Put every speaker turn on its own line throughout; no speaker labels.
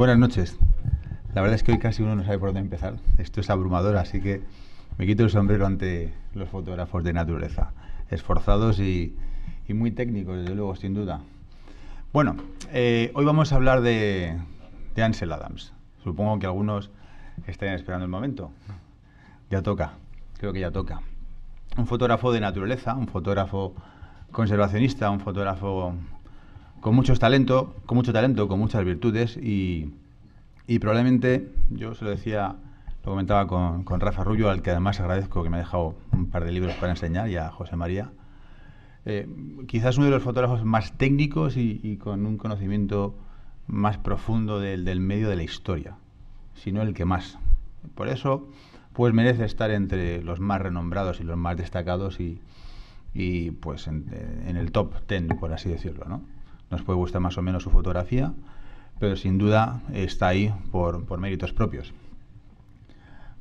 Buenas noches. La verdad es que hoy casi uno no sabe por dónde empezar. Esto es abrumador, así que me quito el sombrero ante los fotógrafos de naturaleza. Esforzados y, muy técnicos, desde luego, sin duda. Bueno, eh, hoy vamos a hablar de, Ansel Adams. Supongo que algunos estén esperando el momento. Ya toca, creo que ya toca. Un fotógrafo de naturaleza, un fotógrafo conservacionista, un fotógrafo con muchos talento, con mucho talento, con muchas virtudes y, probablemente, yo se lo decía, lo comentaba con, Rafa Rubio, al que además agradezco que me ha dejado un par de libros para enseñar, y a José María. Eh, quizás uno de los fotógrafos más técnicos y, con un conocimiento más profundo del, del, medio de la historia, si no el que más. Por eso, pues merece estar entre los más renombrados y los más destacados y, y pues en, en el top ten, por así decirlo, ¿no? Nos puede gustar más o menos su fotografía, pero sin duda está ahí por, méritos propios.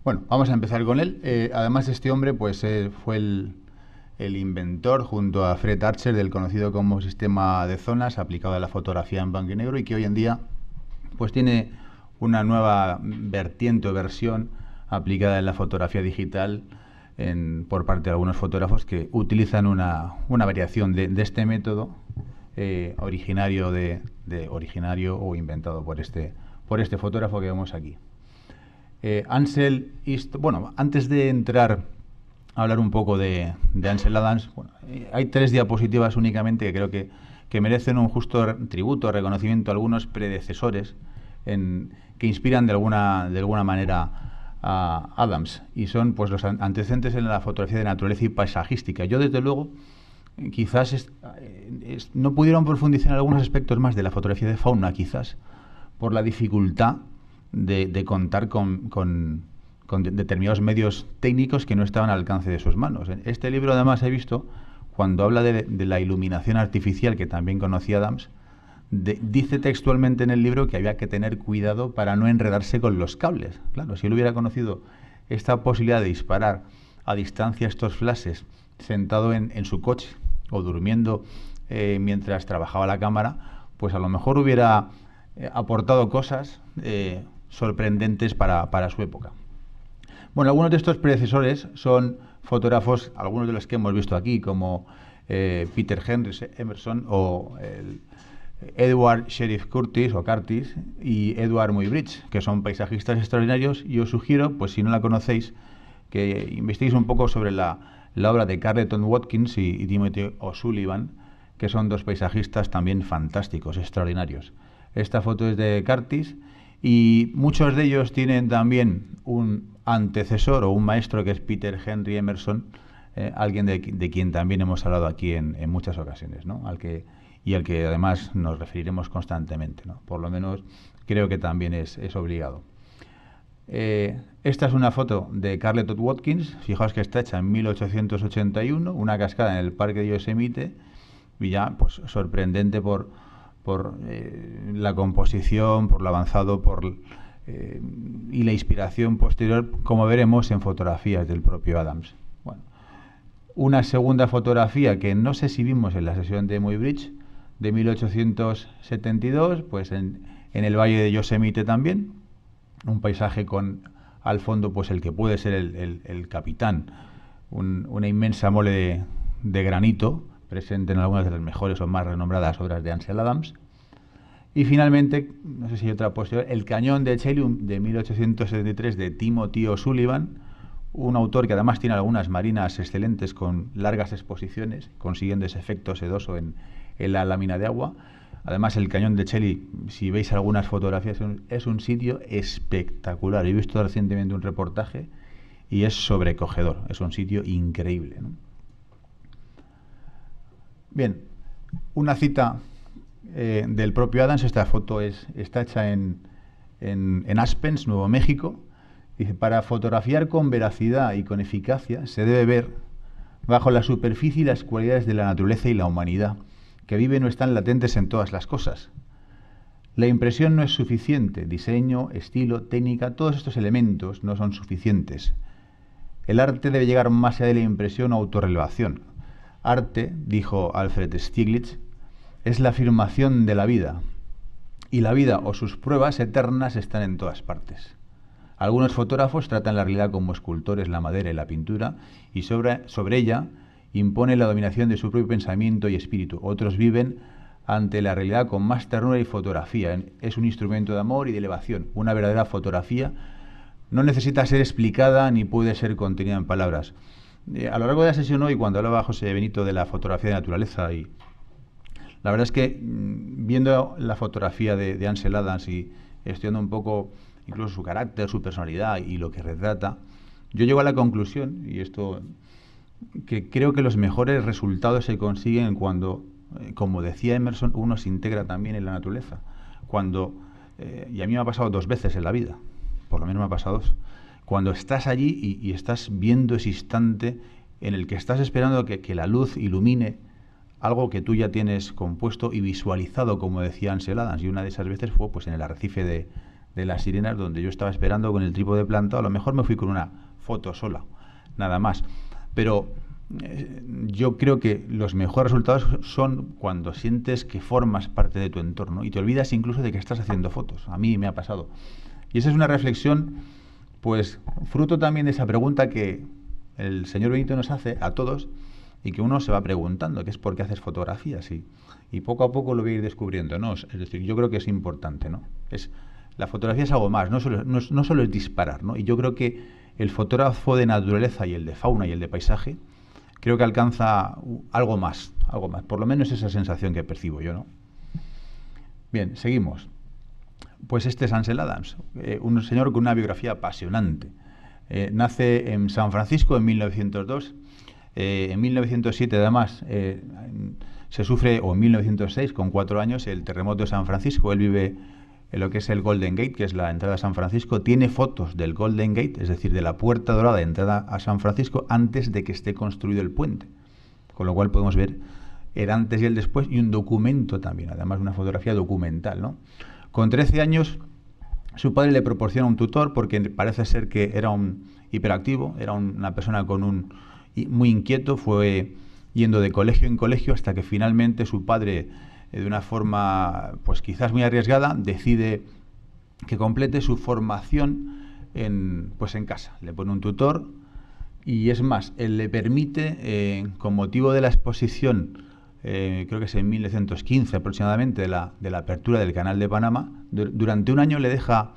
Bueno, vamos a empezar con él. Eh, además, este hombre pues, eh, fue el, inventor, junto a Fred Archer, del conocido como sistema de zonas aplicado a la fotografía en blanco y negro y que hoy en día pues, tiene una nueva vertiente o versión aplicada en la fotografía digital por parte de algunos fotógrafos que utilizan una, variación de este método eh, originario de, originario o inventado por este por este fotógrafo que vemos aquí. Eh, Ansel bueno, antes de entrar a hablar un poco de, Ansel Adams, eh, hay tres diapositivas únicamente que creo que, merecen un justo tributo, reconocimiento a algunos predecesores que inspiran de alguna, de alguna manera a Adams y son pues los antecedentes en la fotografía de naturaleza y paisajística. Yo desde luego quizás no pudieron profundizar en algunos aspectos más de la fotografía de fauna, quizás por la dificultad de, contar con, determinados medios técnicos que no estaban al alcance de sus manos. Este libro además he visto, cuando habla de, la iluminación artificial que también conocía Adams, dice textualmente en el libro que había que tener cuidado para no enredarse con los cables. Claro, si él hubiera conocido esta posibilidad de disparar a distancia estos flashes sentado en su coche o durmiendo eh, mientras trabajaba la cámara, pues a lo mejor hubiera eh, aportado cosas eh, sorprendentes para, para, su época. Bueno, algunos de estos predecesores son fotógrafos, algunos de los que hemos visto aquí, como Peter Henry Emerson o Edward Sheriff Curtis o Curtis y Edward Muybridge, que son paisajistas extraordinarios y os sugiero, pues si no la conocéis, que investiguéis un poco sobre la, la obra de Carleton Watkins y, Timothy O'Sullivan, que son dos paisajistas también fantásticos, extraordinarios. Esta foto es de Curtis y muchos de ellos tienen también un antecesor o un maestro que es Peter Henry Emerson, eh, alguien de, quien también hemos hablado aquí en, muchas ocasiones, ¿no? al que, y al que además nos referiremos constantemente. ¿no? Por lo menos creo que también es, es obligado. Eh, esta es una foto de Carleton Watkins, fijaos que está hecha en 1881, una cascada en el parque de Yosemite, y ya pues sorprendente por, eh, la composición, por lo avanzado, por eh, y la inspiración posterior, como veremos en fotografías del propio Adams. Bueno, una segunda fotografía que no sé si vimos en la sesión de Muybridge de 1872, pues en el valle de Yosemite también, un paisaje con al fondo pues el que puede ser el, capitán, una inmensa mole de, granito presente en algunas de las mejores o más renombradas obras de Ansel Adams. Y finalmente, no sé si hay otra posterior, El cañón de Chelum de 1873 de Timothy O'Sullivan, un autor que además tiene algunas marinas excelentes con largas exposiciones, consiguiendo ese efecto sedoso en la lámina de agua. Además, el cañón de Cheli, si veis algunas fotografías, es un sitio espectacular. He visto recientemente un reportaje y es sobrecogedor. Es un sitio increíble. Bien, una cita eh, del propio Adams. Esta foto es, está hecha en, en, en Aspens, Nuevo México. Dice, para fotografiar con veracidad y con eficacia se debe ver bajo la superficie las cualidades de la naturaleza y la humanidad que viven o están latentes en todas las cosas. La impresión no es suficiente, diseño, estilo, técnica, todos estos elementos no son suficientes. El arte debe llegar más allá de la impresión o autorrelevación. Arte, dijo Alfred Stieglitz, es la afirmación de la vida. y la vida o sus pruebas eternas están en todas partes. Algunos fotógrafos tratan la realidad como escultores, la madera y la pintura, y sobre, sobre ella impone la dominación de su propio pensamiento y espíritu. Otros viven ante la realidad con más ternura y fotografía. Es un instrumento de amor y de elevación. Una verdadera fotografía no necesita ser explicada ni puede ser contenida en palabras. Eh, a lo largo de la sesión hoy, cuando hablaba José Benito de la fotografía de naturaleza, y la verdad es que mm, viendo la fotografía de, de Ansel Adams y estudiando un poco incluso su carácter, su personalidad y lo que retrata, yo llego a la conclusión, y esto, que creo que los mejores resultados se consiguen cuando, eh, como decía Emerson, uno se integra también en la naturaleza. Cuando, eh, y a mí me ha pasado dos veces en la vida, por lo menos me ha pasado dos, cuando estás allí y, estás viendo ese instante en el que estás esperando que, la luz ilumine algo que tú ya tienes compuesto y visualizado, como decía Ansel Adams, y una de esas veces fue pues en el arrecife de, de las sirenas donde yo estaba esperando con el trípode plantado. A lo mejor me fui con una foto sola, nada más. Pero eh, yo creo que los mejores resultados son cuando sientes que formas parte de tu entorno y te olvidas incluso de que estás haciendo fotos. A mí me ha pasado. Y esa es una reflexión, pues, fruto también de esa pregunta que el señor Benito nos hace a todos y que uno se va preguntando, que es por qué haces fotografías y, y poco a poco lo voy a ir descubriendo, ¿no? Es decir, yo creo que es importante, ¿no? Es la fotografía es algo más, no solo, no, solo es disparar, ¿no? Y yo creo que el fotógrafo de naturaleza y el de fauna y el de paisaje, creo que alcanza algo más, algo más. Por lo menos esa sensación que percibo yo, ¿no? Bien, seguimos. Pues este es Ansel Adams, eh, un señor con una biografía apasionante. Eh, nace en San Francisco en 1902. Eh, en 1907, además, se sufre, o en 1906, con cuatro años, el terremoto de San Francisco. Él vive en lo que es el Golden Gate, que es la entrada a San Francisco, tiene fotos del Golden Gate, es decir, de la puerta dorada de entrada a San Francisco, antes de que esté construido el puente. Con lo cual podemos ver el antes y el después y un documento también, además una fotografía documental. ¿no? Con 13 años, su padre le proporciona un tutor porque parece ser que era un hiperactivo, era una persona con un muy inquieto, fue yendo de colegio en colegio hasta que finalmente su padre de una forma, pues quizás muy arriesgada, decide que complete su formación en, pues en casa. Le pone un tutor y es más, él le permite, eh, con motivo de la exposición, eh, creo que es en 1915 aproximadamente, de la, de la apertura del Canal de Panamá, durante un año le deja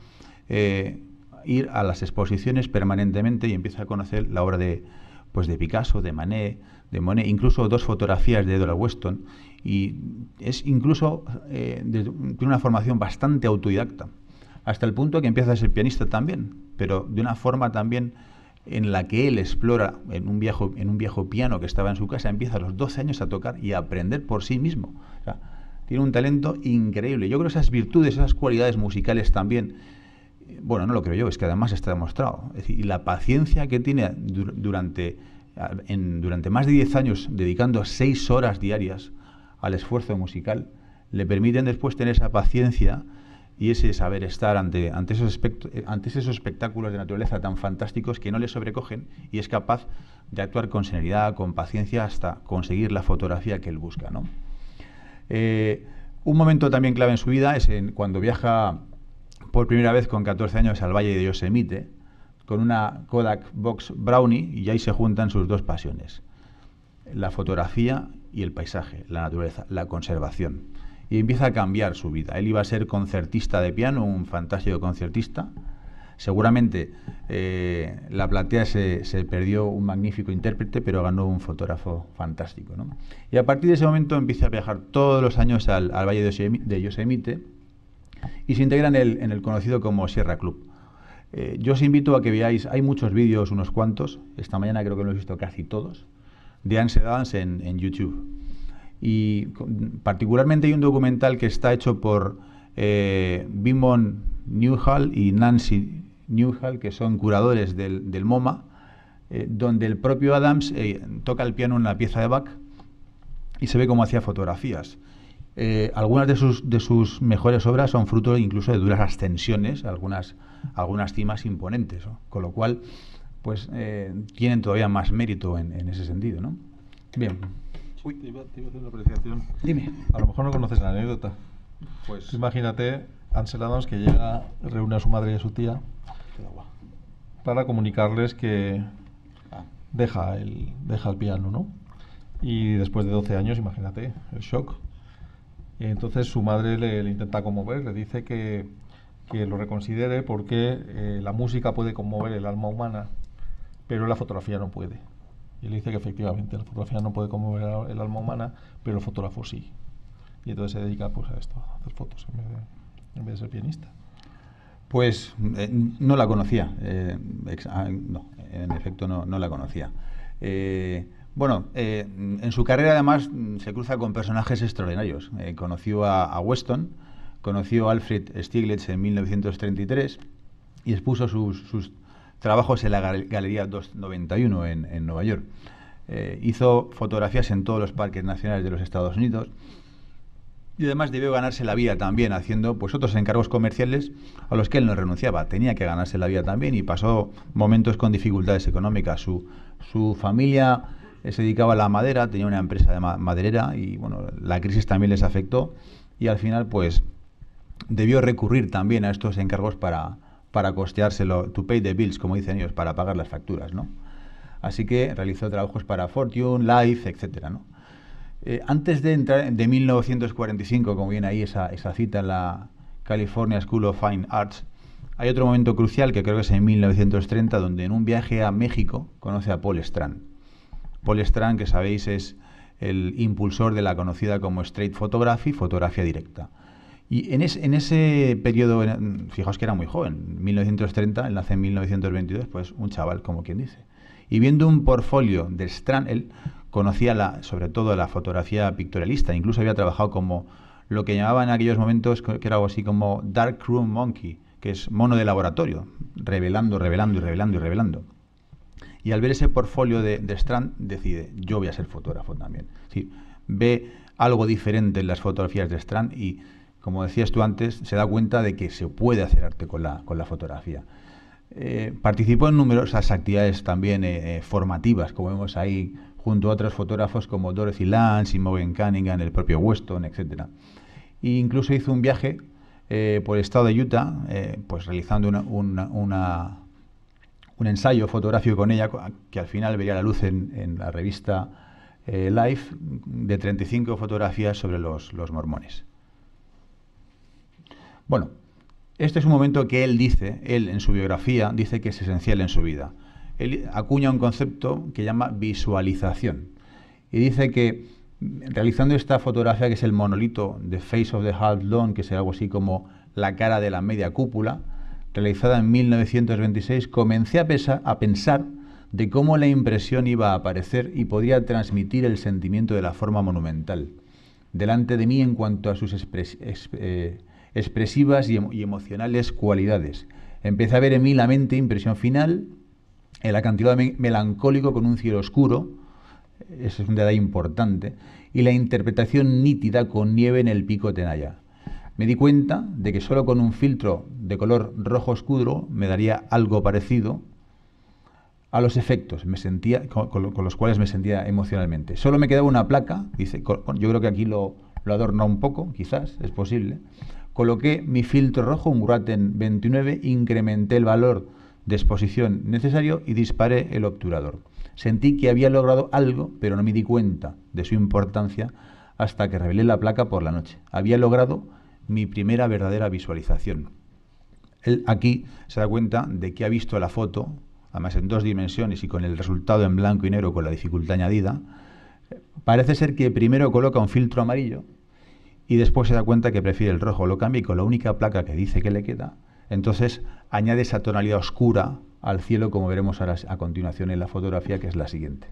ir a las exposiciones permanentemente y empieza a conocer la obra de, pues de Picasso, de Manet, de Monet, incluso dos fotografías de Edward Weston y es incluso eh, de, una formación bastante autodidacta, hasta el punto que empieza a ser pianista también, pero de una forma también en la que él explora en un viejo, en un viejo piano que estaba en su casa, empieza a los 12 años a tocar y a aprender por sí mismo. tiene un talento increíble. Yo creo que esas virtudes, esas cualidades musicales también, eh, bueno, no lo creo yo, es que además está demostrado. y la paciencia que tiene durante, durante más de 10 años dedicando 6 horas diarias al esfuerzo musical, le permiten después tener esa paciencia y ese saber estar ante, ante, esos, ante esos espectáculos de naturaleza tan fantásticos que no le sobrecogen y es capaz de actuar con serenidad, con paciencia, hasta conseguir la fotografía que él busca. ¿no? Eh, un momento también clave en su vida es en cuando viaja por primera vez con 14 años al Valle de Yosemite con una Kodak Box Brownie y ahí se juntan sus dos pasiones, la fotografía y el paisaje, la naturaleza, la conservación. Y empieza a cambiar su vida. Él iba a ser concertista de piano, un fantástico concertista. Seguramente eh, la platea se, perdió un magnífico intérprete, pero ganó un fotógrafo fantástico. Y a partir de ese momento empieza a viajar todos los años al, Valle de Yosemite y se integra en el, en el conocido como Sierra Club. Eh, yo os invito a que veáis, hay muchos vídeos, unos cuantos, esta mañana creo que lo he visto casi todos, de Ansel Adams en, YouTube. Y particularmente hay un documental que está hecho por eh, Bimon Newhall y Nancy Newhall, que son curadores del, MoMA, eh, donde el propio Adams eh, toca el piano en la pieza de Bach y se ve cómo hacía fotografías. Eh, algunas de sus, de sus mejores obras son fruto incluso de duras ascensiones, algunas, algunas cimas imponentes, con lo cual pues eh, tienen todavía más mérito en, ese sentido, ¿no? Bien.
Uy, te iba, a hacer una apreciación.
Dime.
A lo mejor no conoces la anécdota. Pues imagínate, Ansel Adams que llega, reúne a su madre y a su tía para comunicarles que ah. deja el, deja el piano, ¿no? Y después de 12 años, imagínate, el shock. Y entonces su madre le, intenta conmover, le dice que, que lo reconsidere porque eh, la música puede conmover el alma humana, pero la fotografía no puede. Y le dice que efectivamente la fotografía no puede conmover el alma humana, pero el fotógrafo sí. Y entonces se dedica pues, a esto, a hacer fotos en vez de, en vez de ser pianista.
Pues eh, no la conocía. Eh, ah, no, en efecto no, no la conocía. Eh, bueno, en su carrera además se cruza con personajes extraordinarios. conoció a, Weston, conoció a Alfred Stieglitz en 1933 y expuso sus trabajos en la Galería 291 en, en Nueva York. hizo fotografías en todos los parques nacionales de los Estados Unidos y además debió ganarse la vida también haciendo pues otros encargos comerciales a los que él no renunciaba. Tenía que ganarse la vida también y pasó momentos con dificultades económicas. Su, su familia eh, se dedicaba a la madera, tenía una empresa de maderera y bueno, la crisis también les afectó y al final pues debió recurrir también a estos encargos para, para costeárselo, to pay the bills, como dicen ellos, para pagar las facturas, ¿no? Así que realizó trabajos para Fortune, Life, etcétera, ¿no? Eh, antes de entrar de 1945, como viene ahí esa, esa cita en la California School of Fine Arts, hay otro momento crucial que creo que es en 1930, donde en un viaje a México conoce a Paul Strand. Paul Strand, que sabéis, es el impulsor de la conocida como Straight Photography, fotografía directa. Y en, en ese periodo, fijaos que era muy joven, 1930, él nace en 1922, pues un chaval, como quien dice. Y viendo un portfolio de Strand, él conocía la, sobre todo la fotografía pictorialista, incluso había trabajado como lo que llamaban en aquellos momentos, que era algo así como Dark Room Monkey, que es mono de laboratorio, revelando, revelando y revelando y revelando. Y al ver ese portfolio de, Strand, decide, yo voy a ser fotógrafo también. ve algo diferente en las fotografías de Strand y, como decías tú antes, se da cuenta de que se puede hacer arte con la, fotografía. Eh, participó en numerosas actividades también eh, eh, formativas, como vemos ahí, junto a otros fotógrafos como Dorothy Lance, Imogen Cunningham, el propio Weston, etc. E incluso hizo un viaje por el estado de Utah, pues realizando un ensayo fotográfico con ella, que al final vería la luz en, la revista Life, de 35 fotografías sobre los mormones. Bueno, este es un momento que él dice, él en su biografía, dice que es esencial en su vida. Él acuña un concepto que llama visualización. Y dice que realizando esta fotografía, que es el monolito de Face of the Half Dome, que es algo así como la cara de la media cúpula, realizada en 1926, comencé a, pensar de cómo la impresión iba a aparecer y podría transmitir el sentimiento de la forma monumental delante de mí en cuanto a sus eh, expresivas y, emocionales cualidades. Empecé a ver en mí la mente, impresión final, el acantilado melancólico con un cielo oscuro, eso es un detalle importante, y la interpretación nítida con nieve en el pico Tenaya. Me di cuenta de que solo con un filtro de color rojo oscuro me daría algo parecido a los efectos me sentía, con, los cuales me sentía emocionalmente. Solo me quedaba una placa, dice, yo creo que aquí lo, lo adorna un poco, quizás, es posible, Coloqué mi filtro rojo, un Guraten 29, incrementé el valor de exposición necesario y disparé el obturador. Sentí que había logrado algo, pero no me di cuenta de su importancia hasta que revelé la placa por la noche. Había logrado mi primera verdadera visualización. Él aquí se da cuenta de que ha visto la foto, además en dos dimensiones y con el resultado en blanco y negro con la dificultad añadida. Parece ser que primero coloca un filtro amarillo y después se da cuenta que prefiere el rojo, lo cambia y con la única placa que dice que le queda, entonces añade esa tonalidad oscura al cielo como veremos a, continuación en la fotografía que es la siguiente.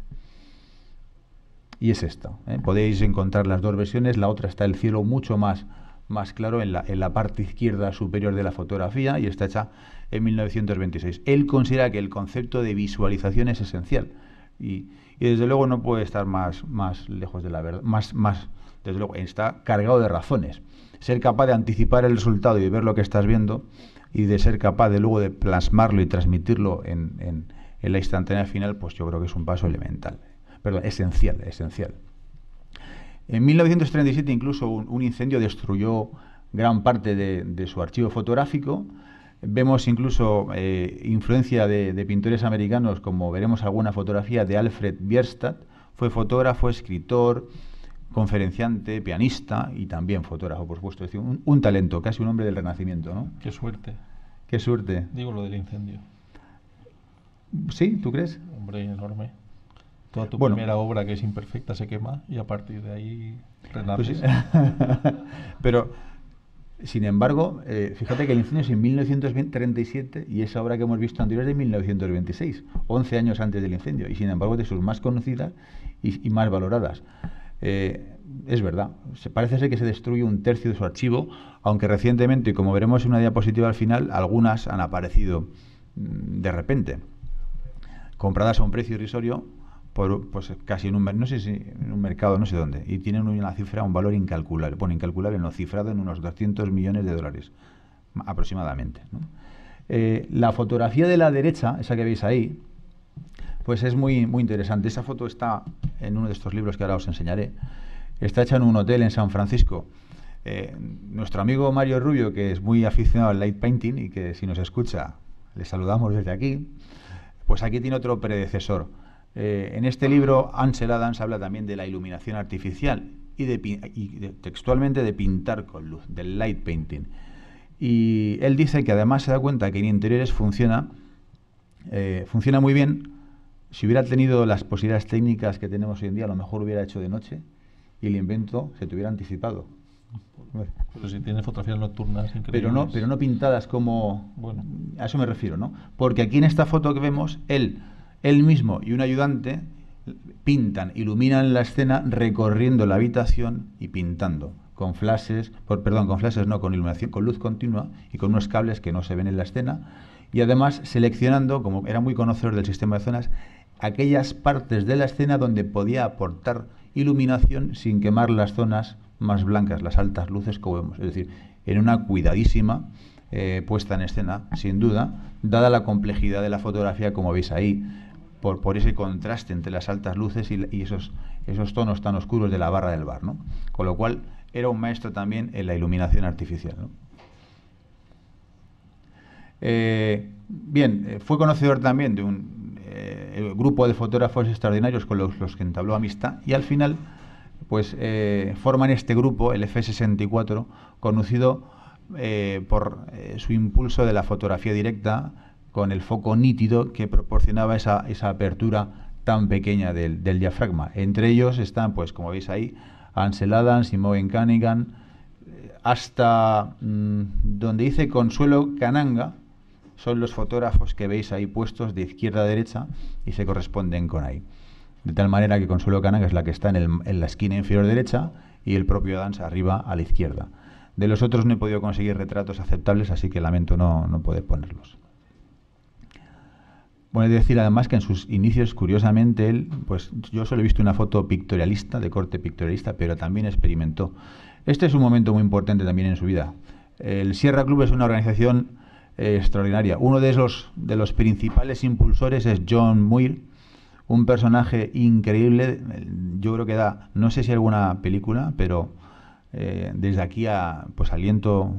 Y es esta. ¿eh? Podéis encontrar las dos versiones, la otra está el cielo mucho más, más claro en la, en la parte izquierda superior de la fotografía y está hecha en 1926. Él considera que el concepto de visualización es esencial y, y desde luego no puede estar más, más lejos de la verdad, más, más, desde luego, está cargado de razones. Ser capaz de anticipar el resultado y de ver lo que estás viendo y de ser capaz de luego de plasmarlo y transmitirlo en, la instantánea final, pues yo creo que es un paso elemental, perdón, esencial, esencial. En 1937 incluso un, incendio destruyó gran parte de, su archivo fotográfico. Vemos incluso eh, influencia de, pintores americanos, como veremos alguna fotografía de Alfred Bierstadt. Fue fotógrafo, escritor, conferenciante, pianista y también fotógrafo, por supuesto. Es decir, un, talento, casi un hombre del Renacimiento, ¿no?
Qué suerte.
Qué suerte.
Digo lo del incendio.
¿Sí? ¿Tú crees?
Hombre, enorme. Toda tu primera obra que es imperfecta se quema y a partir de ahí renaces. Pues
Pero, sin embargo, eh, fíjate que el incendio es en 1937 y esa obra que hemos visto anterior es de 1926, 11 años antes del incendio, y sin embargo de sus más conocidas y, más valoradas. Eh, es verdad, parece ser que se destruye un tercio de su archivo, aunque recientemente, como veremos en una diapositiva al final, algunas han aparecido mm, de repente, compradas a un precio irrisorio por pues casi en un mercado no sé dónde y tienen una cifra un valor incalculable bueno incalculable no cifrado en unos 200 millones de dólares aproximadamente eh, la fotografía de la derecha esa que veis ahí pues es muy muy interesante esa foto está en uno de estos libros que ahora os enseñaré está hecha en un hotel en San Francisco eh, nuestro amigo Mario Rubio que es muy aficionado al light painting y que si nos escucha le saludamos desde aquí pues aquí tiene otro predecesor eh, en este libro, Ansel Adams habla también de la iluminación artificial y, de, textualmente de pintar con luz, del light painting. Y él dice que además se da cuenta que en interiores funciona, eh, funciona muy bien. Si hubiera tenido las posibilidades técnicas que tenemos hoy en día, a lo mejor hubiera hecho de noche y el invento se tuviera anticipado.
Pero si tiene fotografías nocturnas increíbles.
Pero no, pero no pintadas como. Bueno. A eso me refiero, ¿no? Porque aquí en esta foto que vemos, él él mismo y un ayudante pintan, iluminan la escena recorriendo la habitación y pintando con flashes, por, perdón, con flashes no, con iluminación, con luz continua y con unos cables que no se ven en la escena y además seleccionando, como era muy conocedor del sistema de zonas, aquellas partes de la escena donde podía aportar iluminación sin quemar las zonas más blancas, las altas luces como vemos. Es decir, en una cuidadísima eh, puesta en escena, sin duda, dada la complejidad de la fotografía como veis ahí por, por ese contraste entre las altas luces y, esos, esos tonos tan oscuros de la barra del bar. ¿no? Con lo cual era un maestro también en la iluminación artificial. Eh, bien, eh, fue conocedor también de un grupo de fotógrafos extraordinarios con los, que entabló amistad y al final pues forman este grupo, el F64, conocido por su impulso de la fotografía directa, con el foco nítido que proporcionaba esa, apertura tan pequeña del, diafragma. Entre ellos están, pues como veis ahí, Ansel Adams y Moen Cunningham, eh, hasta mm, donde dice Consuelo Cananga, son los fotógrafos que veis ahí puestos de izquierda a derecha y se corresponden con ahí. De tal manera que Consuelo Cananga es la que está en, el, en la esquina inferior derecha y el propio Adams arriba a la izquierda. De los otros no he podido conseguir retratos aceptables, así que lamento no, no poder ponerlos. Bueno, decir además que en sus inicios, curiosamente, él, pues yo solo he visto una foto pictorialista, de corte pictorialista, pero también experimentó. Este es un momento muy importante también en su vida. El Sierra Club es una organización eh, extraordinaria. Uno de los, de los principales impulsores es John Muir, un personaje increíble. Yo creo que da, no sé si alguna película, pero eh, desde aquí a, pues aliento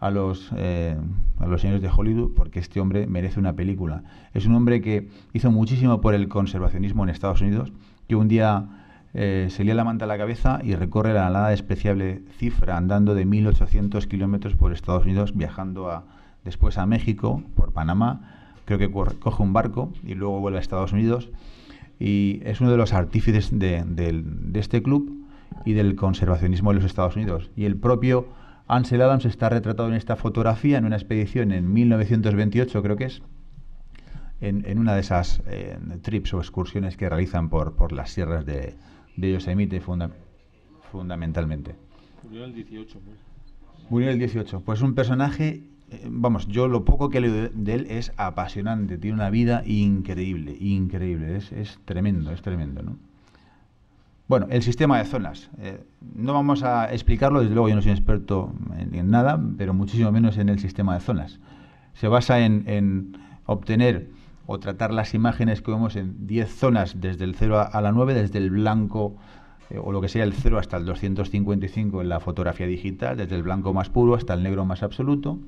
a los, eh, a los señores de Hollywood porque este hombre merece una película. Es un hombre que hizo muchísimo por el conservacionismo en Estados Unidos, que un día se lía la manta a la cabeza y recorre la nada despreciable cifra andando de 1.800 kilómetros por Estados Unidos, viajando a, después a México, por Panamá, creo que coge un barco y luego vuelve a Estados Unidos. Y es uno de los artífices de, de este club y del conservacionismo de los Estados Unidos. Y el propio Ansel Adams está retratado en esta fotografía en una expedición en 1928, creo que es, en, una de esas eh, trips o excursiones que realizan por, por las sierras de, de Yosemite fundamentalmente.
Murió el 18. Pues.
Murió el 18. Pues un personaje, vamos, yo lo poco que leo de él es apasionante, tiene una vida increíble, increíble, es, es tremendo, es tremendo, ¿no? Bueno, el sistema de zonas. Eh, no vamos a explicarlo, desde luego yo no soy experto en, nada, pero muchísimo menos en el sistema de zonas. Se basa en, obtener o tratar las imágenes que vemos en 10 zonas desde el 0 a, la 9, desde el blanco eh, o lo que sea el 0 hasta el 255 en la fotografía digital, desde el blanco más puro hasta el negro más absoluto,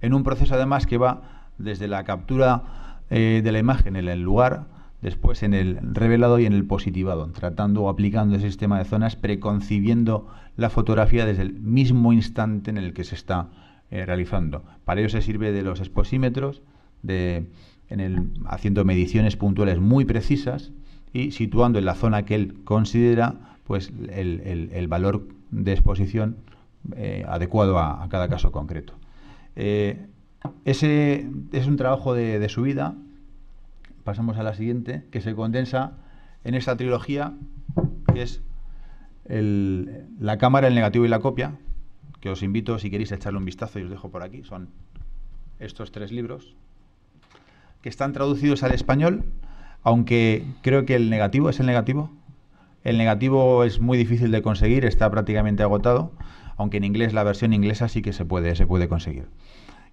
en un proceso además que va desde la captura eh, de la imagen en el lugar, después en el revelado y en el positivado, tratando o aplicando el sistema de zonas, preconcibiendo la fotografía desde el mismo instante en el que se está eh, realizando. Para ello se sirve de los exposímetros, de, haciendo mediciones puntuales muy precisas y situando en la zona que él considera pues el, valor de exposición eh, adecuado a, cada caso concreto. Eh, ese es un trabajo de, su vida. Pasamos a la siguiente, que se condensa en esta trilogía, que es la cámara, el negativo y la copia, que os invito, si queréis, a echarle un vistazo y os dejo por aquí. Son estos tres libros, que están traducidos al español, aunque creo que el negativo es el negativo. El negativo es muy difícil de conseguir, está prácticamente agotado, aunque en inglés la versión inglesa sí que se puede, se puede conseguir.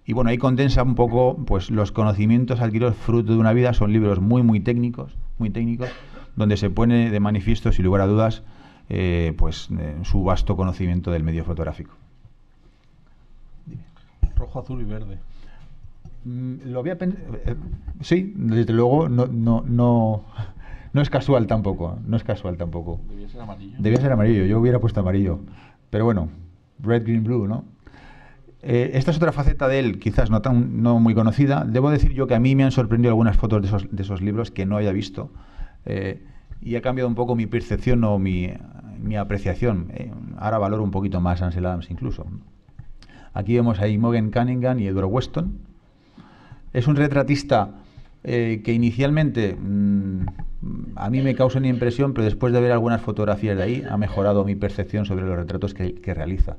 Y bueno, ahí condensa un poco pues los conocimientos adquiridos fruto de una vida, son libros muy muy técnicos, muy técnicos, donde se pone de manifiesto sin lugar a dudas eh, pues eh, su vasto conocimiento del medio fotográfico.
Rojo, azul y verde.
Mm, lo eh, sí, desde luego no, no, no, no es casual tampoco, no es casual tampoco.
Debía ser amarillo.
Debía ser amarillo, yo hubiera puesto amarillo. Pero bueno, red, green, blue, ¿no? Eh, esta es otra faceta de él, quizás no, tan, no muy conocida. Debo decir yo que a mí me han sorprendido algunas fotos de esos, de esos libros que no había visto eh, y ha cambiado un poco mi percepción o mi, mi apreciación. ahora valoro un poquito más a Ansel Adams incluso. Aquí vemos a Imogen Cunningham y Edward Weston. Es un retratista eh, que inicialmente mm, a mí me causa una impresión, pero después de ver algunas fotografías de ahí ha mejorado mi percepción sobre los retratos que, realiza.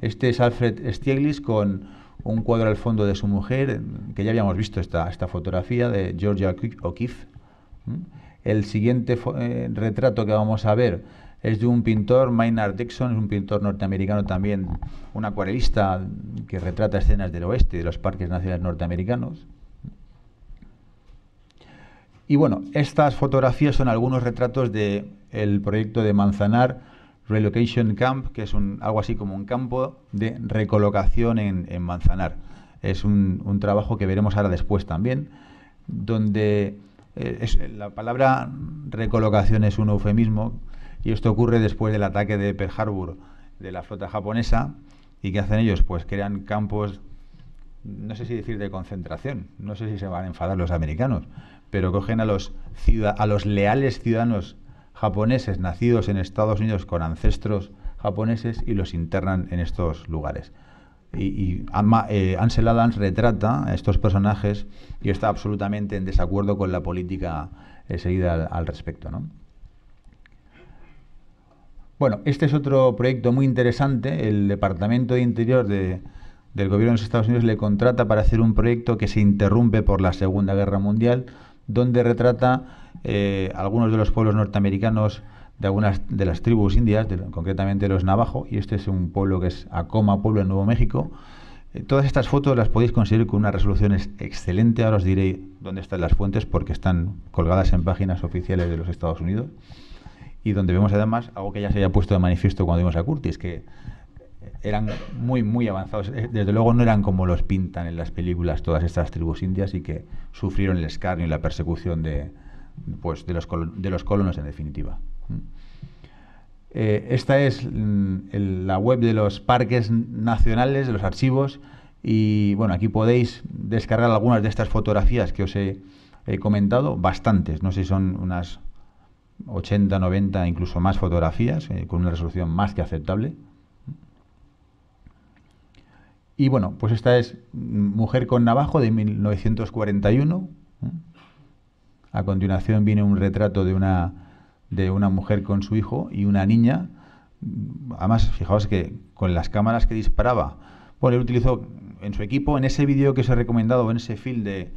Este es Alfred Stieglitz con un cuadro al fondo de su mujer, que ya habíamos visto esta, esta fotografía de Georgia O'Keeffe. El siguiente eh, retrato que vamos a ver es de un pintor, Maynard Dixon, es un pintor norteamericano también, un acuarelista que retrata escenas del oeste, de los parques nacionales norteamericanos. Y bueno, estas fotografías son algunos retratos del el proyecto de Manzanar Relocation Camp, que es un, algo así como un campo de recolocación en, Manzanar. Es un, trabajo que veremos ahora después también, donde eh, la palabra recolocación es un eufemismo y esto ocurre después del ataque de Pearl Harbor de la flota japonesa. ¿Y qué hacen ellos? Pues crean campos, no sé si decir de concentración, no sé si se van a enfadar los americanos, pero cogen a los, a los leales ciudadanos japoneses nacidos en Estados Unidos con ancestros japoneses y los internan en estos lugares. Y, eh, Ansel Adams retrata a estos personajes y está absolutamente en desacuerdo con la política eh, seguida al, respecto. ¿no? Bueno, este es otro proyecto muy interesante. El Departamento de Interior del Gobierno de los Estados Unidos le contrata para hacer un proyecto que se interrumpe por la Segunda Guerra Mundial, donde retrata eh, algunos de los pueblos norteamericanos de algunas de las tribus indias, concretamente los navajo, y este es un pueblo que es Acoma, pueblo en Nuevo México. Eh, todas estas fotos las podéis conseguir con una resolución excelente. Ahora os diré dónde están las fuentes porque están colgadas en páginas oficiales de los Estados Unidos y donde vemos además algo que ya se había puesto de manifiesto cuando vimos a Curtis, que eran muy, muy avanzados. Eh, desde luego no eran como los pintan en las películas todas estas tribus indias y que sufrieron el escarnio y la persecución de, pues, de, los, de los colonos en definitiva. Eh, esta es mm, la web de los parques nacionales, de los archivos, y bueno, aquí podéis descargar algunas de estas fotografías que os he comentado, bastantes, no sé si son unas 80, 90, incluso más fotografías, eh, con una resolución más que aceptable. Y bueno, pues esta es Mujer con Navajo de 1941. A continuación viene un retrato de una, de una mujer con su hijo y una niña. Además, fijaos que con las cámaras que disparaba, bueno, él utilizó en su equipo, en ese vídeo que os he recomendado, en ese film de,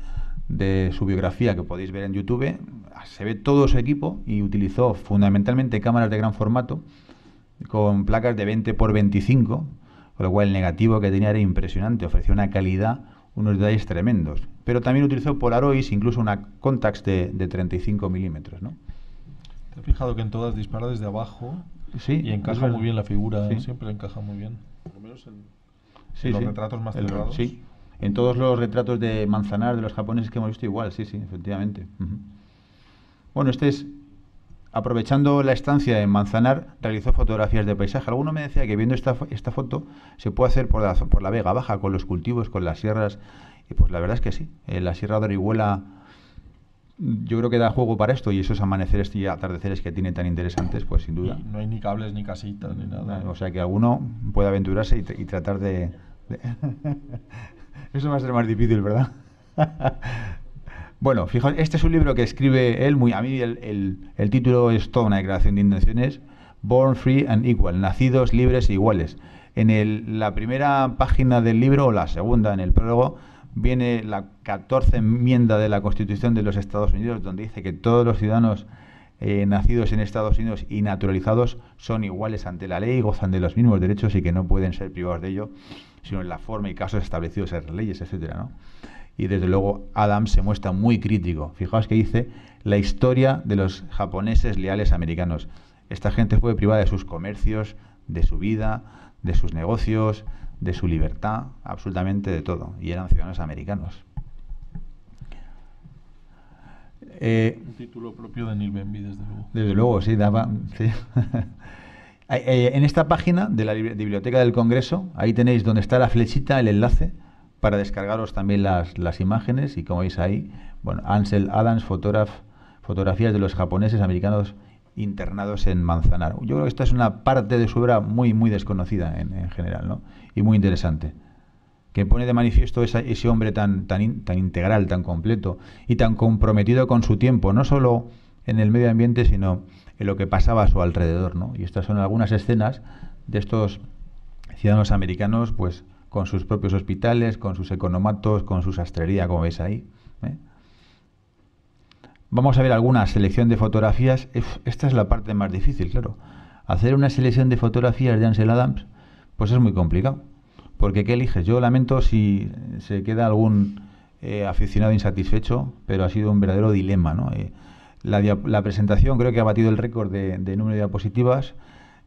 de su biografía que podéis ver en YouTube, se ve todo su equipo y utilizó fundamentalmente cámaras de gran formato con placas de 20 x 25, con lo cual el negativo que tenía era impresionante, ofrecía una calidad, unos detalles tremendos. Pero también utilizó Polaroids, incluso una Contax de, 35 milímetros. ¿no?
¿Te has fijado que en todas dispara desde abajo?
Sí.
Y encaja muy bien la figura,
Sí.
siempre encaja muy bien. Por lo menos en,
Sí,
en los
sí.
retratos más
El-
cerrados.
Sí. En todos los retratos de Manzanar de los japoneses que hemos visto igual, sí, sí, efectivamente. Bueno, este es aprovechando la estancia en Manzanar, realizó fotografías de paisaje. Alguno me decía que viendo esta, esta foto se puede hacer por la, por la Vega Baja, con los cultivos, con las sierras. Y pues la verdad es que sí. En la Sierra de Orihuela yo creo que da juego para esto y esos amaneceres y atardeceres que tiene tan interesantes, pues sin duda.
No hay ni cables, ni casitas, ni nada.
O sea que alguno puede aventurarse y, tr- y tratar de... de- Eso va a ser más difícil, ¿verdad? bueno, fijaos, este es un libro que escribe él, muy a mí el, el- título es toda una declaración de intenciones, Born Free and Equal, nacidos libres e iguales. En el- la primera página del libro, o la segunda, en el prólogo, viene la 14 enmienda de la Constitución de los Estados Unidos, donde dice que todos los ciudadanos eh, nacidos en Estados Unidos y naturalizados son iguales ante la ley, gozan de los mismos derechos y que no pueden ser privados de ello, sino en la forma y casos establecidos en las leyes, etcétera, ¿no? Y desde luego Adams se muestra muy crítico. Fijaos que dice la historia de los japoneses leales americanos. Esta gente fue privada de sus comercios, de su vida, de sus negocios, de su libertad, absolutamente de todo. Y eran ciudadanos americanos. Eh,
Un título propio de Neil desde luego.
desde luego, sí, daba. sí. Eh, en esta página de la Biblioteca del Congreso, ahí tenéis donde está la flechita, el enlace, para descargaros también las, las imágenes. Y como veis ahí, bueno, Ansel Adams, fotograf- fotografías de los japoneses americanos internados en Manzanar. Yo creo que esta es una parte de su obra muy, muy desconocida en, en general, ¿no? Y muy interesante que pone de manifiesto ese hombre tan, tan, tan integral, tan completo y tan comprometido con su tiempo, no solo en el medio ambiente, sino en lo que pasaba a su alrededor. ¿no? Y estas son algunas escenas de estos ciudadanos americanos, pues con sus propios hospitales, con sus economatos, con su sastrería, como veis ahí. ¿eh? Vamos a ver alguna selección de fotografías. Esta es la parte más difícil, claro. Hacer una selección de fotografías de Ansel Adams, pues es muy complicado. Porque ¿qué eliges? Yo lamento si se queda algún eh, aficionado insatisfecho, pero ha sido un verdadero dilema. ¿no? Eh, la, presentación creo que ha batido el récord de, de número de diapositivas.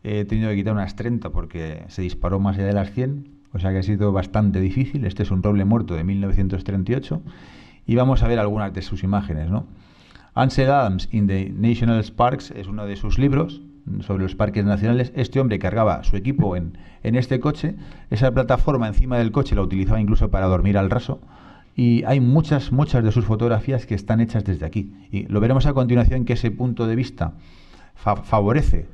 He tenido que quitar unas 30 porque se disparó más allá de las 100, o sea que ha sido bastante difícil. Este es un roble muerto de 1938 y vamos a ver algunas de sus imágenes. ¿no? Ansel Adams in the National Parks es uno de sus libros sobre los parques nacionales. Este hombre cargaba su equipo en, en este coche. Esa plataforma encima del coche la utilizaba incluso para dormir al raso. Y hay muchas, muchas de sus fotografías que están hechas desde aquí. Y lo veremos a continuación que ese punto de vista fa- favorece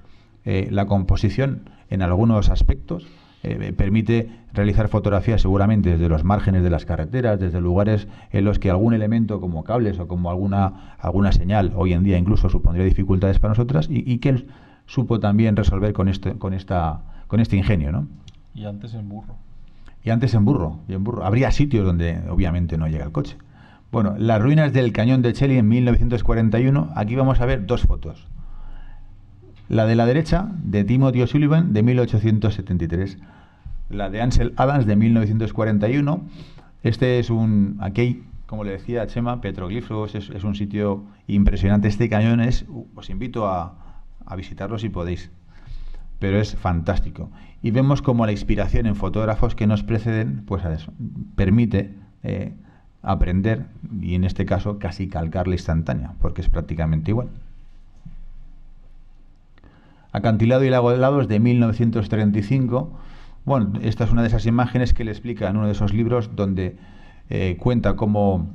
eh, la composición en algunos aspectos, eh, permite realizar fotografías seguramente desde los márgenes de las carreteras, desde lugares en los que algún elemento como cables o como alguna, alguna señal hoy en día incluso supondría dificultades para nosotras y, y que él supo también resolver con este, con esta, con este ingenio, ¿no?
Y antes en burro.
Y antes en burro, y en burro. Habría sitios donde obviamente no llega el coche. Bueno, las ruinas del cañón de Chelly en 1941. Aquí vamos a ver dos fotos. La de la derecha, de Timothy O'Sullivan, de 1873. La de Ansel Adams, de 1941. Este es un... Aquí como le decía Chema, petroglifos. Es, un sitio impresionante. Este cañón es... Os invito a, visitarlo si podéis pero es fantástico. Y vemos como la inspiración en fotógrafos que nos preceden, pues permite eh, aprender, y en este caso casi calcar la instantánea, porque es prácticamente igual. Acantilado y lago de helados de 1935. Bueno, esta es una de esas imágenes que le explica en uno de esos libros donde eh, cuenta cómo,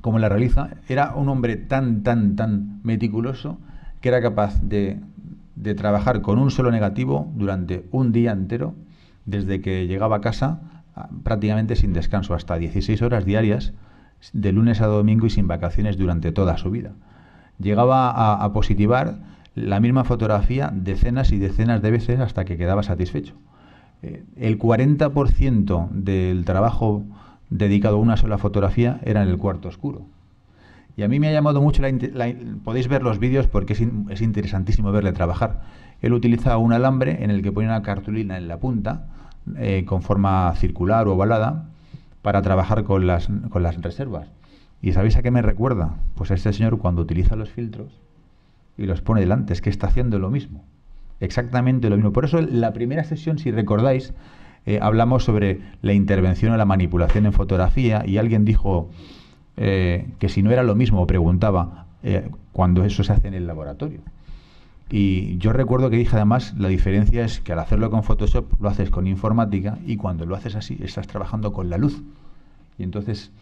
cómo la realiza. Era un hombre tan, tan, tan meticuloso que era capaz de, de trabajar con un solo negativo durante un día entero, desde que llegaba a casa prácticamente sin descanso, hasta 16 horas diarias, de lunes a domingo y sin vacaciones durante toda su vida. Llegaba a, a positivar la misma fotografía decenas y decenas de veces hasta que quedaba satisfecho. Eh, el 40% del trabajo dedicado a una sola fotografía era en el cuarto oscuro. Y a mí me ha llamado mucho la, podéis ver los vídeos porque es interesantísimo verle trabajar. Él utilizaba un alambre en el que ponía una cartulina en la punta eh, con forma circular o ovalada para trabajar con las, con las reservas. ¿Y sabéis a qué me recuerda? Pues a este señor cuando utiliza los filtros, y los pone delante, es que está haciendo lo mismo, exactamente lo mismo. Por eso la primera sesión, si recordáis, eh, hablamos sobre la intervención o la manipulación en fotografía y alguien dijo eh, que si no era lo mismo, preguntaba, eh, cuando eso se hace en el laboratorio. Y yo recuerdo que dije además, la diferencia es que al hacerlo con Photoshop lo haces con informática y cuando lo haces así estás trabajando con la luz. Y entonces,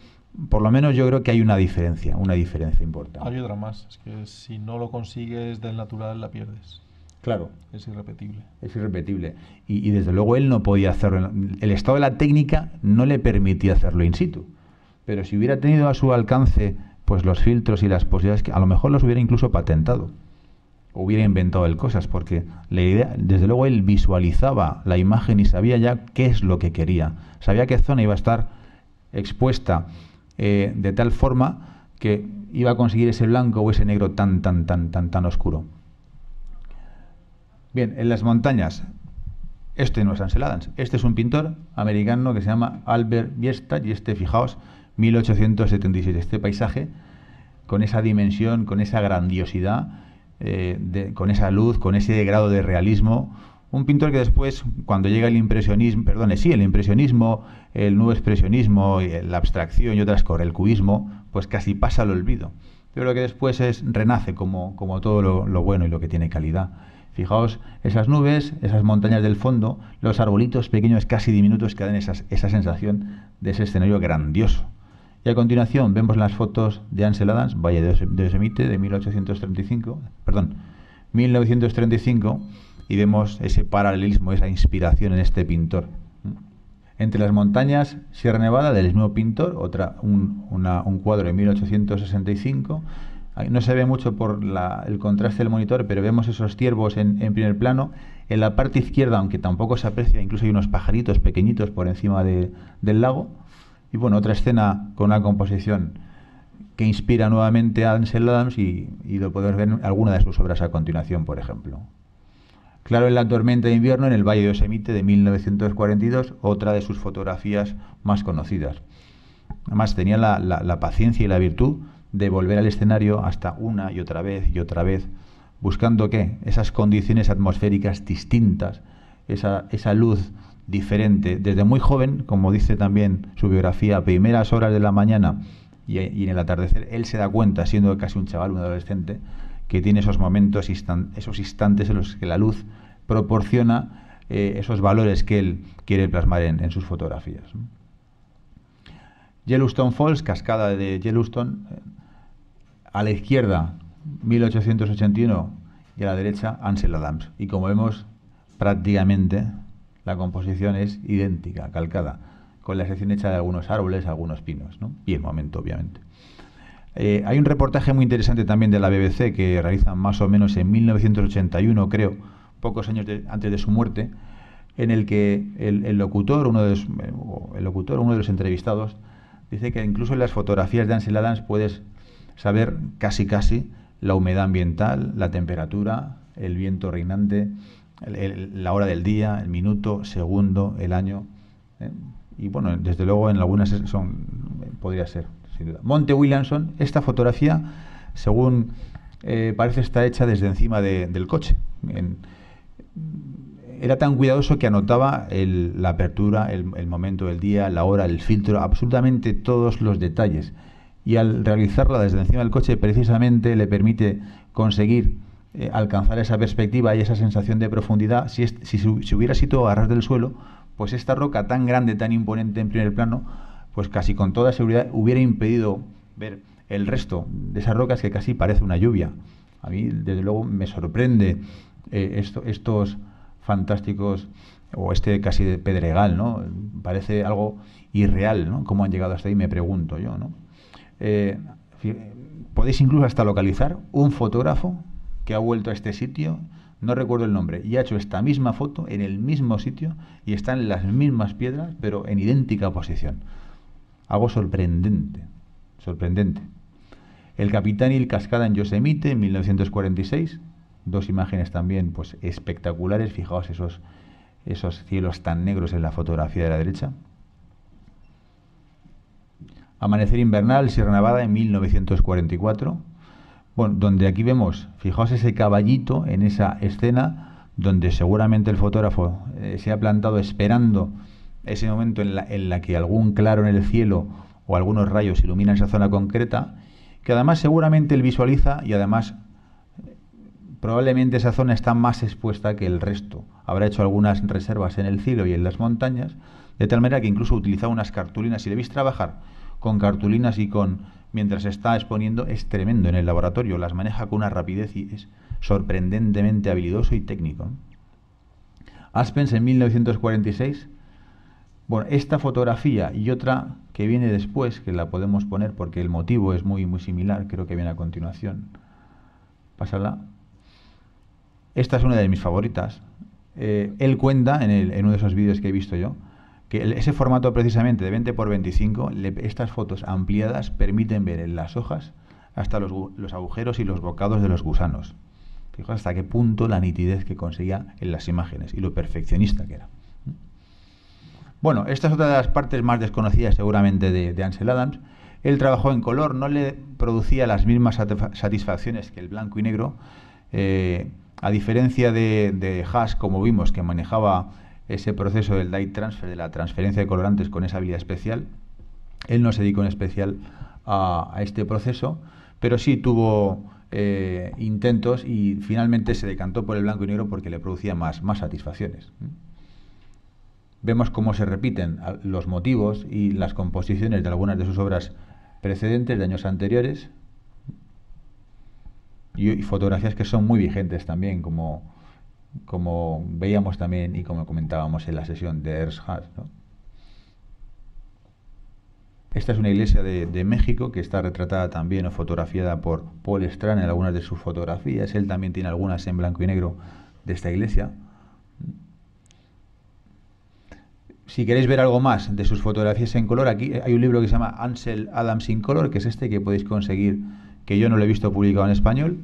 por lo menos yo creo que hay una diferencia, una diferencia importante.
Hay otra más, es que si no lo consigues del natural la pierdes.
Claro.
Es irrepetible.
Es irrepetible. Y, y, desde luego él no podía hacerlo. El estado de la técnica no le permitía hacerlo in situ. Pero si hubiera tenido a su alcance pues los filtros y las posibilidades, que a lo mejor los hubiera incluso patentado hubiera inventado él cosas, porque la idea, desde luego él visualizaba la imagen y sabía ya qué es lo que quería. Sabía qué zona iba a estar expuesta eh, de tal forma que iba a conseguir ese blanco o ese negro tan, tan, tan, tan, tan oscuro. Bien, en las montañas, este no es Ansel este es un pintor americano que se llama Albert Biestad y este, fijaos, 1877, este paisaje con esa dimensión, con esa grandiosidad, eh, con esa luz, con ese grado de realismo. Un pintor que después, cuando llega el impresionismo, perdone, sí, el impresionismo, el nuevo expresionismo, la abstracción y otras cosas, el cubismo, pues casi pasa al olvido. Pero lo que después es, renace como, como todo lo, bueno y lo que tiene calidad. Fijaos, esas nubes, esas montañas del fondo, los arbolitos pequeños, casi diminutos, que dan esa sensación de ese escenario grandioso. Y a continuación vemos las fotos de Ansel Adams, Valle de Yosemite, de 1835, perdón, 1935, y vemos ese paralelismo, esa inspiración en este pintor. Entre las montañas, Sierra Nevada, del mismo pintor, otra, un, cuadro de 1865. No se ve mucho por el contraste del monitor, pero vemos esos ciervos en, primer plano. En la parte izquierda, aunque tampoco se aprecia, incluso hay unos pajaritos pequeñitos por encima del lago. Y bueno, otra escena con una composición que inspira nuevamente a Ansel Adams y, lo podemos ver en alguna de sus obras a continuación, por ejemplo. Claro en la tormenta de invierno en el Valle de Yosemite de 1942, otra de sus fotografías más conocidas. Además tenía la, paciencia y la virtud de volver al escenario hasta una y otra vez y otra vez, buscando qué? Esas condiciones atmosféricas distintas, esa, esa luz diferente. Desde muy joven, como dice también su biografía, primeras horas de la mañana y, en el atardecer, él se da cuenta, siendo casi un chaval, un adolescente, que tiene esos momentos, esos instantes en los que la luz proporciona eh, esos valores que él quiere plasmar en, sus fotografías. Yellowstone Falls, cascada de Yellowstone, eh, a la izquierda 1881 y a la derecha Ansel Adams. Y como vemos, prácticamente la composición es idéntica, calcada, con la excepción hecha de algunos árboles, algunos pinos, ¿no? y el momento, obviamente. Eh, hay un reportaje muy interesante también de la BBC que realizan más o menos en 1981, creo, pocos años antes de su muerte, en el que el, locutor, uno de los, el locutor, uno de los entrevistados, dice que incluso en las fotografías de Ansel Adams puedes saber casi casi la humedad ambiental, la temperatura, el viento reinante, la hora del día, el minuto, segundo, el año. ¿eh? Y bueno, desde luego en algunas son, podría ser, Monte Williamson, esta fotografía, según eh, parece, está hecha desde encima del coche. era tan cuidadoso que anotaba la apertura, el, el, momento del día, la hora, el filtro, absolutamente todos los detalles. Y al realizarla desde encima del coche, precisamente le permite conseguir eh, alcanzar esa perspectiva y esa sensación de profundidad, si, si, si, hubiera sido a ras del suelo, pues esta roca tan grande, tan imponente en primer plano, pues casi con toda seguridad hubiera impedido ver el resto de esas rocas que casi parece una lluvia. A mí, desde luego, me sorprende eh, estos fantásticos, o este casi de pedregal, ¿no? Parece algo irreal, ¿no? ¿Cómo han llegado hasta ahí? Me pregunto yo, ¿no? Eh, podéis incluso hasta localizar un fotógrafo que ha vuelto a este sitio, no recuerdo el nombre, y ha hecho esta misma foto en el mismo sitio y están las mismas piedras, pero en idéntica posición. Algo sorprendente, sorprendente. El Capitán y el Cascada en Yosemite en 1946, dos imágenes también pues espectaculares, fijaos esos, esos cielos tan negros en la fotografía de la derecha. Amanecer invernal, Sierra Nevada en 1944 Bueno, donde aquí vemos, fijaos ese caballito en esa escena donde seguramente el fotógrafo eh, se ha plantado esperando ese momento en la, en la que algún claro en el cielo o algunos rayos iluminan esa zona concreta, que además seguramente él visualiza y además probablemente esa zona está más expuesta que el resto. Habrá hecho algunas reservas en el cielo y en las montañas, de tal manera que incluso utilizaba unas cartulinas. Si debéis trabajar con cartulinas y con mientras está exponiendo, es tremendo en el laboratorio. Las maneja con una rapidez y es sorprendentemente habilidoso y técnico. Aspens en 1946. Bueno, esta fotografía y otra que viene después, que la podemos poner porque el motivo es muy, muy similar, creo que viene a continuación. Pásala. Esta es una de mis favoritas. Eh, él cuenta en, uno de esos vídeos que he visto yo que ese formato precisamente de 20 por 25, estas fotos ampliadas permiten ver en las hojas hasta los, agujeros y los bocados de los gusanos. Fijaos hasta qué punto la nitidez que conseguía en las imágenes y lo perfeccionista que era. Bueno, esta es otra de las partes más desconocidas seguramente de, Ansel Adams. Él trabajó en color, no le producía las mismas satisfacciones que el blanco y negro. Eh, a diferencia de, de Haas, como vimos, que manejaba ese proceso del dye transfer, de la transferencia de colorantes con esa habilidad especial, él no se dedicó en especial a, este proceso, pero sí tuvo eh, intentos y finalmente se decantó por el blanco y negro porque le producía más satisfacciones. Vemos cómo se repiten los motivos y las composiciones de algunas de sus obras precedentes de años anteriores, y, fotografías que son muy vigentes también, como, como veíamos también y como comentábamos en la sesión de Ernst Esta es una iglesia de, México que está retratada también o fotografiada por Paul Strand en algunas de sus fotografías. Él también tiene algunas en blanco y negro de esta iglesia. Si queréis ver algo más de sus fotografías en color, aquí hay un libro que se llama Ansel Adams in Color, que es este que podéis conseguir que yo no lo he visto publicado en español.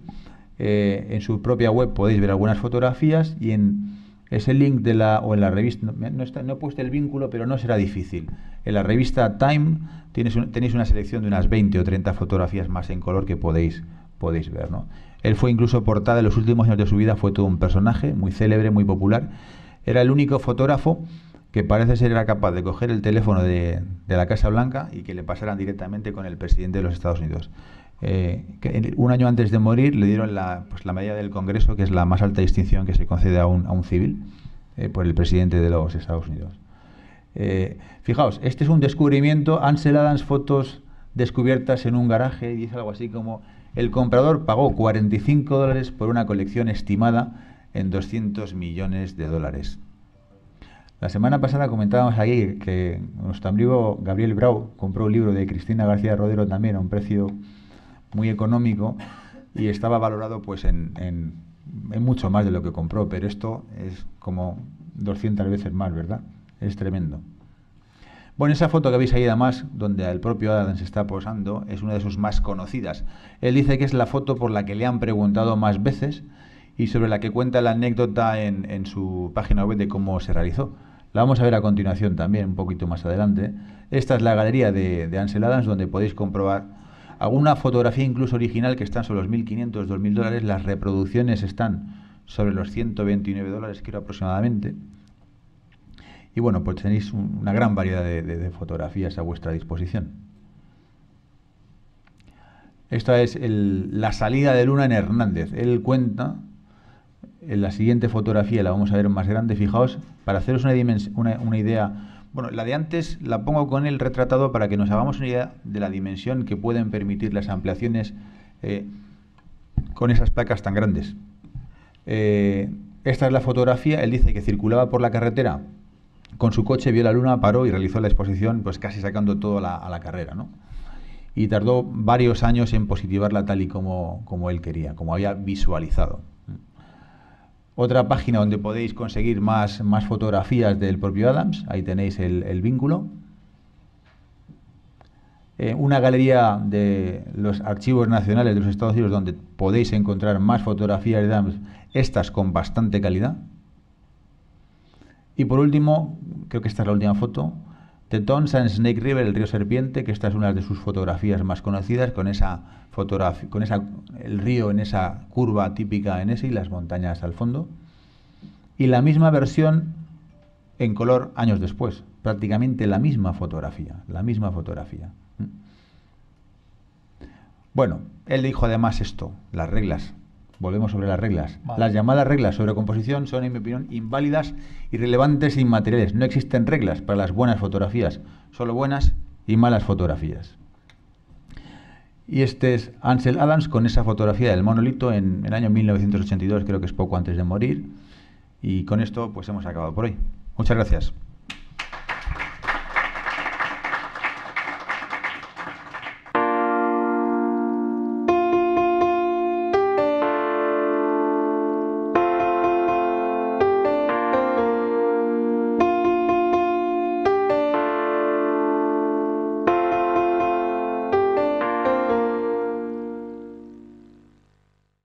Eh, en su propia web podéis ver algunas fotografías y en ese link de la o en la revista no, he puesto el vínculo pero no será difícil en la revista Time tenéis una selección de unas 20 o 30 fotografías más en color que podéis podéis ver ¿no? él fue incluso portada en los últimos años de su vida fue todo un personaje muy célebre muy popular era el único fotógrafo que parece ser era capaz de coger el teléfono de, de la Casa Blanca y que le pasaran directamente con el presidente de los Estados Unidos eh, un año antes de morir le dieron la, pues, la medalla del Congreso, que es la más alta distinción que se concede a un, a un civil eh, por el presidente de los Estados Unidos. Eh, fijaos, este es un descubrimiento, Ansel Adams fotos descubiertas en un garaje, y dice algo así como, el comprador pagó 45 dólares por una colección estimada en 200 millones de dólares. La semana pasada comentábamos aquí que nuestro amigo Gabriel Brau compró un libro de Cristina García Rodero también a un precio muy económico y estaba valorado pues en, en, mucho más de lo que compró, pero esto es como 200 veces más, ¿verdad? Es tremendo. Bueno, esa foto que veis ahí además, donde el propio Adam se está posando, es una de sus más conocidas. Él dice que es la foto por la que le han preguntado más veces y sobre la que cuenta la anécdota en, en su página web de cómo se realizó. La vamos a ver a continuación también, un poquito más adelante. Esta es la galería de, de Ansel Adams, donde podéis comprobar alguna fotografía incluso original que están sobre los 1.500, 2.000 dólares, las reproducciones están sobre los 129 dólares, creo aproximadamente. Y bueno, pues tenéis una gran variedad de, fotografías a vuestra disposición. Esta es la salida de Luna en Hernández. Él cuenta, en la siguiente fotografía la vamos a ver más grande, fijaos, para haceros una, idea bueno, la de antes la pongo con el retratado para que nos hagamos una idea de la dimensión que pueden permitir las ampliaciones eh, con esas placas tan grandes. Eh, esta es la fotografía, él dice que circulaba por la carretera con su coche, vio la luna, paró y realizó la exposición, pues casi sacando todo a la, carrera, ¿no? Y tardó varios años en positivarla tal y como, como él quería, como había visualizado. Otra página donde podéis conseguir más, más fotografías del propio Adams, ahí tenéis el, vínculo. Eh, una galería de los archivos nacionales de los Estados Unidos donde podéis encontrar más fotografías de Adams, estas con bastante calidad. Y por último, creo que esta es la última foto, Tetons and Snake River, el río Serpiente, que esta es una de sus fotografías más conocidas, con esa fotografía, con esa, el río en esa curva típica en ese y las montañas al fondo. Y la misma versión en color años después, prácticamente la misma fotografía, la misma fotografía. Bueno, él dijo además esto, las reglas. Volvemos sobre las reglas. Las llamadas reglas sobre composición son, en mi opinión, inválidas, irrelevantes e inmateriales. No existen reglas para las buenas fotografías, solo buenas y malas fotografías. Y este es Ansel Adams con esa fotografía del monolito en el año 1982, creo que es poco antes de morir. Y con esto pues hemos acabado por hoy. Muchas gracias.